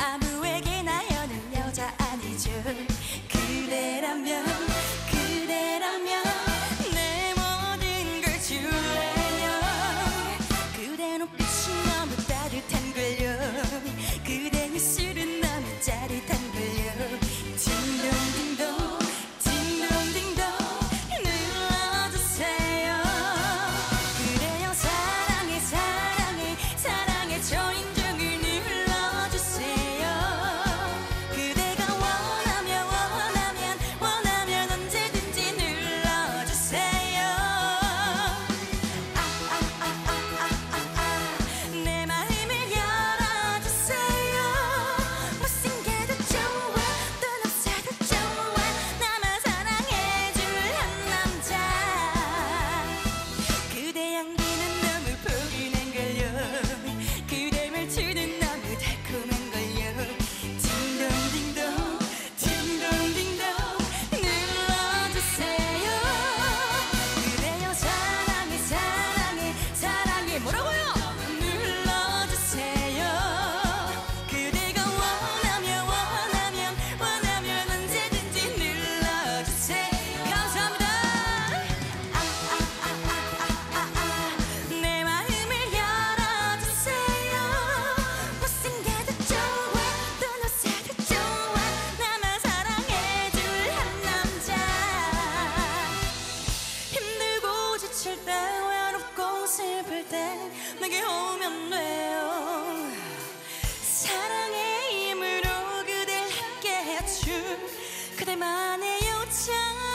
I'm 내게 오면 돼요. 사랑의 힘으로 그댈 함께 해줄 그대만의 요청.